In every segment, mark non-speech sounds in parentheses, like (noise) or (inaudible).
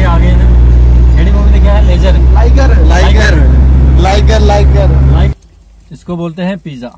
के आ गए ना? केड़ी मूवी देखा है? लेजर लाइगर लाइगर लाइगर लाइगर इसको बोलते हैं पिज्जा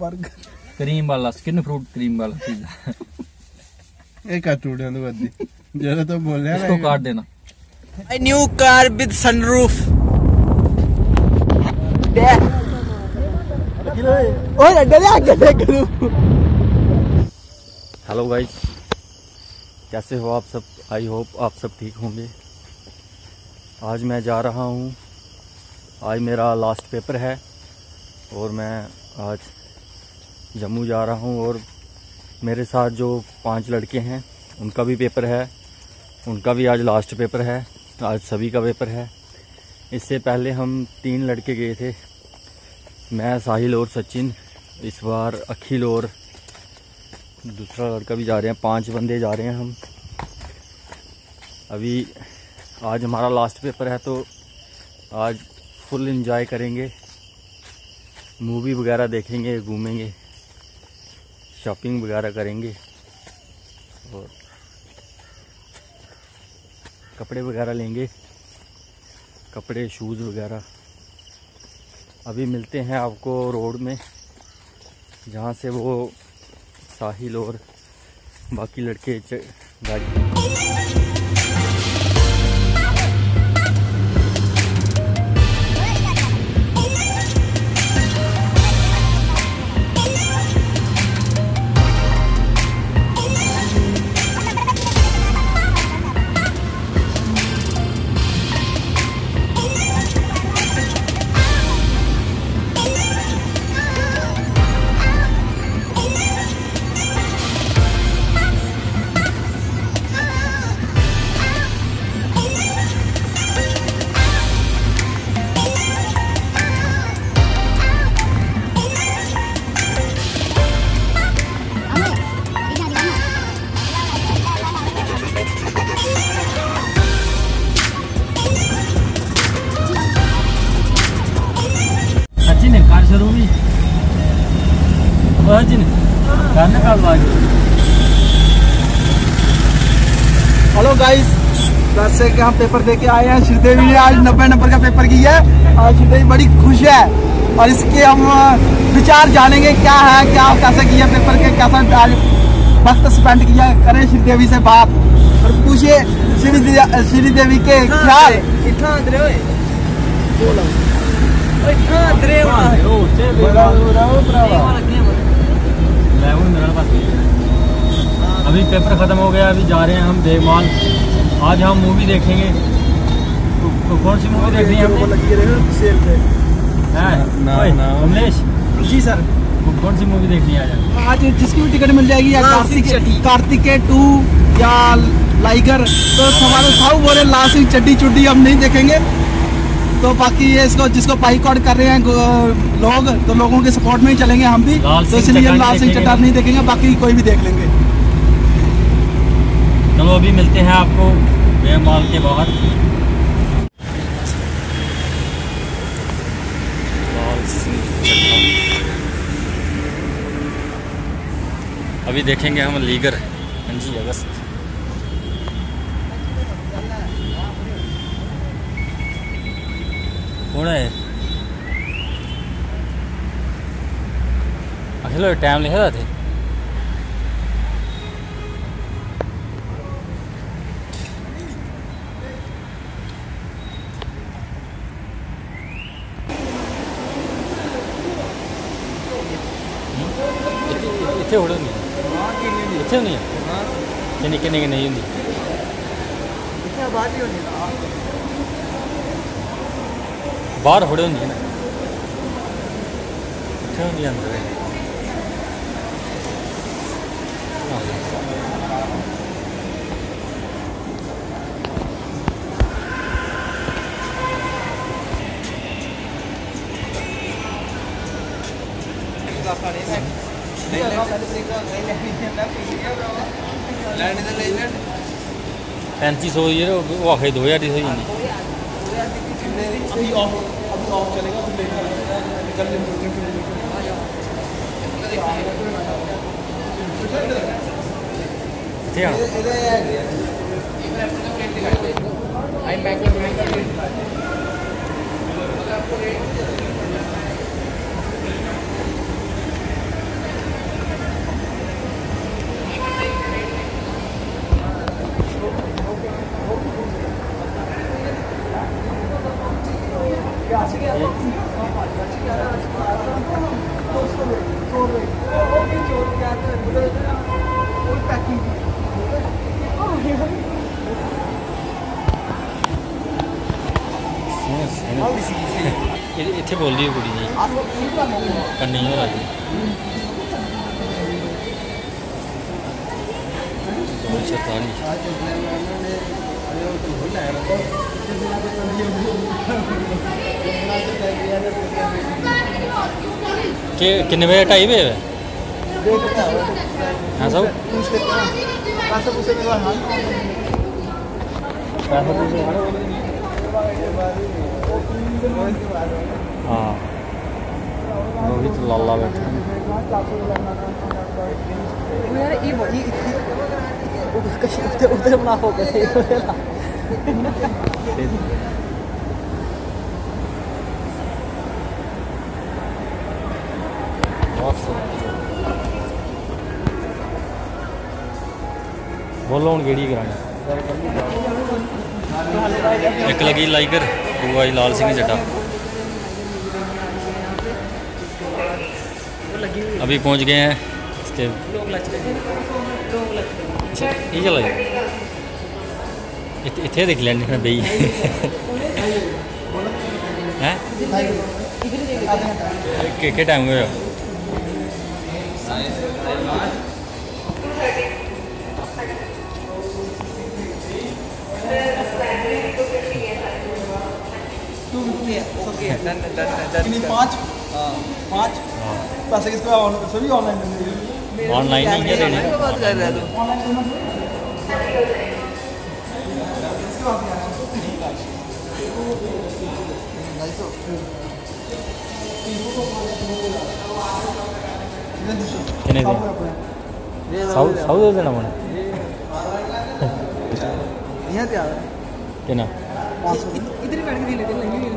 बर्गर क्रीम वाला स्किन फ्रूट क्रीम वाला पिज्जा एक टूटे बद्दी जरा तो बोल रहा इसको काट देना। A new car with sunroof. ओए अड्डे आगे देख हेलो गाइस कैसे हो आप सब? आई होप आप सब ठीक होंगे। आज मैं जा रहा हूँ। आज मेरा लास्ट पेपर है और मैं आज जम्मू जा रहा हूँ और मेरे साथ जो पाँच लड़के हैं, उनका भी पेपर है। उनका भी आज लास्ट पेपर है। आज सभी का पेपर है। इससे पहले हम तीन लड़के गए थे। मैं, साहिल और सचिन, इस बार अखिल और दूसरा लड़का भी जा रहे हैं, पाँच बंदे जा रहे हैं हम। अभी, आज हमारा लास्ट पेपर है तो आज फुल एंजॉय करेंगे। मूवी वगैरह देखेंगे, घूमेंगे शॉपिंग वगैरह करेंगे, और कपड़े वगैरह लेंगे, कपड़े शूज़ वगैरह। अभी मिलते हैं आपको रोड में, जहाँ से वो साहिल और बाकी लड़के गाड़ी। कि हम पेपर दे के आए हैं। श्रीदेवी ने आज नब्बे नंबर का पेपर किया है और श्रीदेवी बड़ी खुश है। और इसके हम विचार जानेंगे क्या है क्या कैसे किया पेपर के कैसा आज वक्त स्पेंड किया करें श्रीदेवी से बात। और पूछिए श्रीदेवी श्रीदेवी के ख्याल इतना। अभी पेपर खत्म हो गया अभी जा रहे हैं हम देवमाल आज हम मूवी देखेंगे। तो, तो कौन सी मूवी देख रही है? हैं? कमलेश? जी सर। कौन सी मूवी देखनी है आज? आज जिसकी भी टिकट मिल जाएगी या कार्तिक। कार्तिके टू या लाइगर तो हमारे साहु बोले लाल सिंह चड्डी चुड्डी हम नहीं देखेंगे। तो बाकी ये इसको जिसको बाइकआउट कर रहे हैं लोग तो लोगों के सपोर्ट में ही चलेंगे हम भी। तो इसलिए लाल सिंह। चड्डा नहीं देखेंगे बाकी कोई भी देख लेंगे। चलो अभी मिलते हैं आपको देवमाल के बाहर। अभी देखेंगे हम लीगर पंजी अगस्त। कौन है? अखिल टाइम लिखा था ਇੱਥੇ ਨਹੀਂ ਕਿੰਨੇ ਕਿੰਨੇ ਕਿ ਨਹੀਂ ਹੁੰਦੀ ਬਾਹਰ ਹੋੜੇ ਹੁੰਦੀ ਹੈ ਨਾ ਇੱਥੇ ਹੁੰਦੀ ਅੰਦਰ ਲੈਣੇ पैंती सौ जी वो दो हज़ार की थी इत्थें बोलदी कुड़ी जी कन्नी होआ जी किन्ने बजे ढाई बजे ऐसा Pasa por você agora, não? Passa por você agora. हाँ रोहित लल्ला बैठा यार ये बड़ी उधर कशी उधर उधर मुनाफा होगा बोलो हूँ गेड़ी करानी एक लगी लाइगर दू आई लाल सिंह जड्डा अभी पहुँच गए हैं इसके चलो इत इत देख लें बई के टाइम हो पाँच पाँच पैसे सभी ऑनलाइन ही क्या देने बात कर रहा तू कितने दिन सौ सौ दे देना मैंने यहाँ पे आ रहा है कितना पाँच सौ इधर ही बैठ के लेते नहीं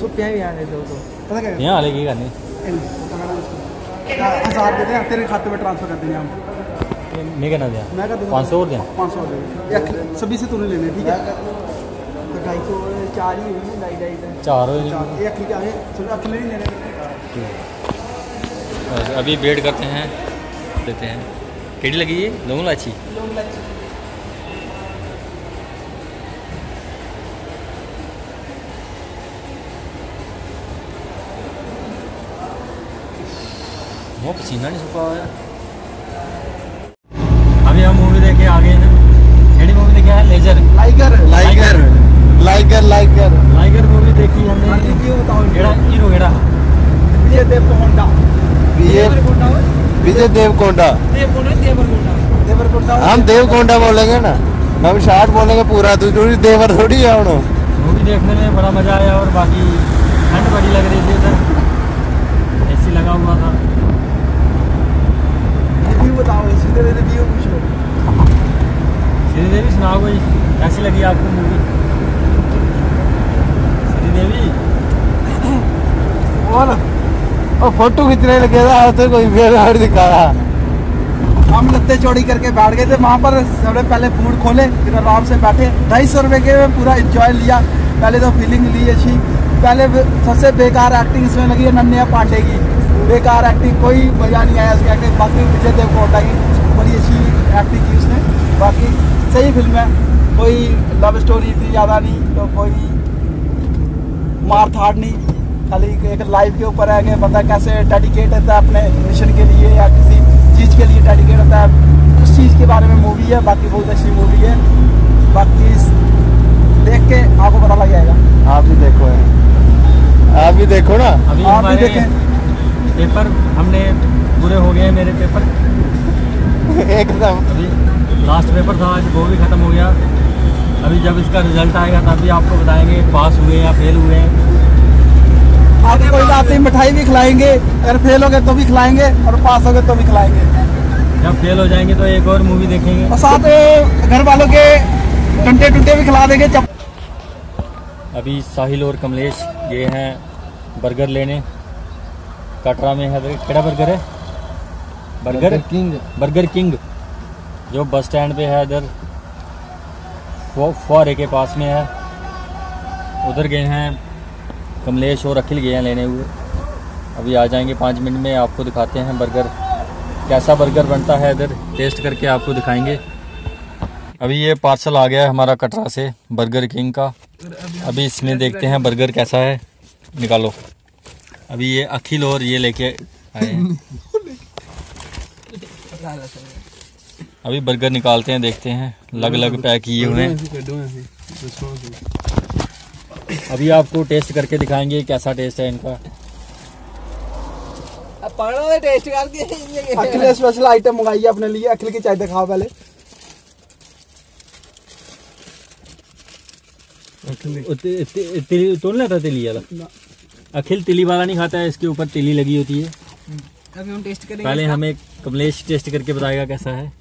सो पे भी आने दो तो। पता क्या है? यहाँ वाले की करनी? हाँ, हज़ार दे दें तेरे खाते में ट्रांसफ़र कर देंगे हम। नहीं करना दिया। मैं कर दूँगा। पाँच सौ और दें पाँच सौ दे। दें। सभी से तूने लेने ठीक है? तो ढाई सौ चार ही हुई ढाई ढाई का चार हो चार ये अखिल क्या है चलो नहीं लेने अभी वेट करते हैं देते हैं। केड़ी लगी है? लौंग लाची वो पसीना नहीं सुखा हुआ अभी हम मूवी देख आ गए ना। केड़ी मूवी देखे है? लेजर लाइकर लाइकर। लाइकर लाइकर लाइगर मूवी देखी हमने। रिव्यू बताओ। केड़ा? हीरो केड़ा? विजय देव होंडा विजय देवकोंडा। देवकोंडा देवरकोंडा। देवरकोंडा हम देवकोंडा बोलेंगे ना। हम शार्ट बोलेंगे पूरा तू थोड़ी देवर थोड़ी है हम मूवी देखने में बड़ा मज़ा आया और बाकी ठंड बड़ी लग रही थी उधर एसी लगा हुआ था। श्रीदेवी सुनाओ कोई कैसी लगी आपको मूवी श्रीदेवी और और फ़ोटो खींचने लगे था तो कोई बेकार दिखा रहा हम लत्ते चौड़ी करके बैठ गए थे, वहाँ पर सबने पहले फ़ूड खोले, फिर आराम से बैठे। ढाई सौ रुपये के पूरा इंजॉय लिया। पहले तो फीलिंग ली अच्छी। पहले सबसे बेकार एक्टिंग इसमें लगी है नन्या पांडे की। बेकार एक्टिंग कोई मज़ा नहीं आया उसके एक्टिंग बाकी विजय देवकोटा की। बड़ी अच्छी एक्टिंग की उसने। बाकी सही फ़िल्म है। कोई लव स्टोरी थी ज़्यादा नहीं तो कोई मार थाड़ नहीं। खाली एक लाइफ के ऊपर है कि बंदा कैसे डेडिकेट होता है अपने मिशन के लिए या किसी चीज़ के लिए डेडिकेट होता है। उस चीज़ के बारे में मूवी है। बाकी बहुत अच्छी मूवी है। बाकी देख के आपको पता लग जाएगा। आप भी देखो है। आप भी देखो ना। अभी आप भी देखें। पेपर हमने पूरे हो गए हैं मेरे पेपर (laughs) एकदम। अभी लास्ट पेपर था आज वो भी ख़त्म हो गया। अभी जब इसका रिज़ल्ट आएगा तब भी आपको बताएँगे पास हुए या फेल हुए हैं। आपको कोई बात नहीं मिठाई भी खिलाएँगे। अगर फेल हो गए तो भी खिलाएँगे और पास हो गए तो भी खिलाएँगे। जब फेल हो जाएँगे तो एक और मूवी देखेंगे। और साथ घर वालों के टंटे टुंटे भी खिला देंगे चप अभी साहिल और कमलेश ये हैं बर्गर लेने। कटरा में है केड़ा बर्गर है? बर्गर किंग बर्गर किंग जो बस स्टैंड पे है इधर फुहारे के पास में है। उधर गए हैं कमलेश और अखिल गए हैं लेने हुए। अभी आ जाएँगे पाँच मिनट में आपको दिखाते हैं बर्गर। कैसा बर्गर बनता है इधर टेस्ट करके आपको दिखाएँगे। अभी ये पार्सल आ गया है हमारा कटरा से बर्गर किंग का। अभी इसमें देखते हैं बर्गर कैसा है। निकालो। अभी ये अखिल और ये लेके आए हैं। (laughs) अभी बर्गर निकालते हैं देखते हैं। अलग अलग पैक किए हुए हैं। अभी आपको टेस्ट करके दिखाएँगे कैसा टेस्ट है इनका। टेस्ट करके अखिल ने स्पेशल आइटम मंगाई है अपने लिए। अखिल की चाय दिखाओ पहले। तोड़ लेता तिली वाला? अखिल तिली वाला नहीं खाता है इसके ऊपर तिली लगी होती है। अभी हम टेस्ट करेंगे पहले हमें कमलेश टेस्ट करके बताएगा कैसा है।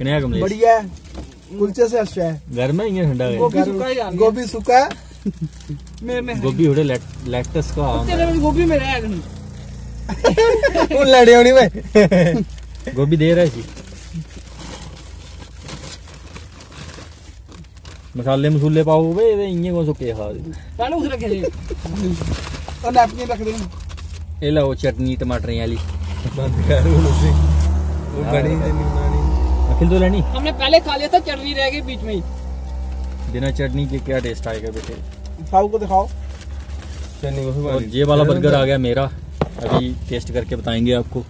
कमलेश? बढ़िया है। कुलचे से अच्छा है। घर में ही ठंडा है। गोभी सूखा ही डाल गोभी सूखा है। मेरे में गोभी उड़े लैक्टस का तेरे में गोभी में रहा नहीं? वो लड़े होनी में। गोभी दे रहा है जी। मसाले मसूले पाओ वे वे इये को सुके खा दे पहले उस रखे ये लो चटनी टमाटर वाली अखिल तो लेनी हमने पहले खा लिया था चटनी रह गई बीच में ही। बिना चटनी के क्या टेस्ट आएगा बेटे? साहू को दिखाओ और ये वाला बर्गर आ गया मेरा। अभी टेस्ट करके बताएँगे आपको।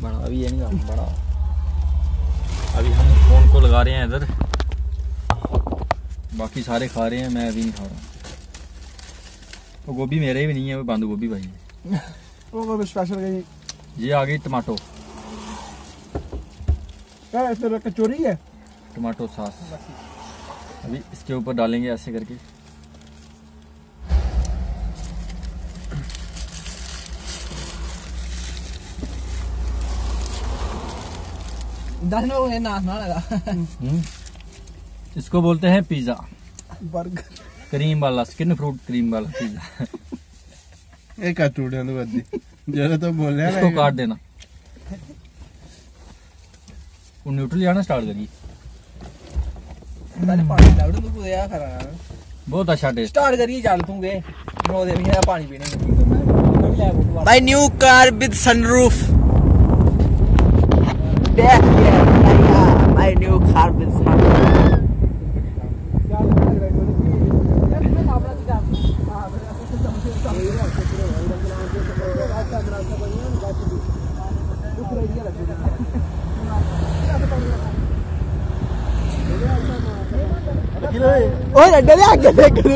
बड़ा अभी ये नहीं बड़ा अभी हम फ़ोन को लगा रहे हैं इधर। बाकी सारे खा रहे हैं मैं अभी नहीं खा रहा। हूँ वो गोभी मेरे भी नहीं है वो बंद गोभी भाई है। (laughs) वो स्पेशल गई। ये आ गई टमाटो क्या कचौरी है? टमाटो सॉस अभी इसके ऊपर डालेंगे ऐसे करके। ना हम्म। इसको बोलते हैं पिज़्ज़ा बर्गर। क्रीम वाला स्किन फ्रूट क्रीम वाला पिज़्ज़ा ਇਹ ਕਟੂੜਿਆਂ ਤੋਂ ਵੱਧੀ ਜਦੋਂ ਤੋਂ ਬੋਲਿਆ इसको काट देना वो न्यूट्रल जाना स्टार्ट करिए पहले पानी डाल दूं तू या खरा बहुत अच्छा टेस्ट स्टार्ट करिए चल तू गे नौ दे भी है पानी पीने भाई new car with sunroof my new car with ले आगे देख (laughs) तू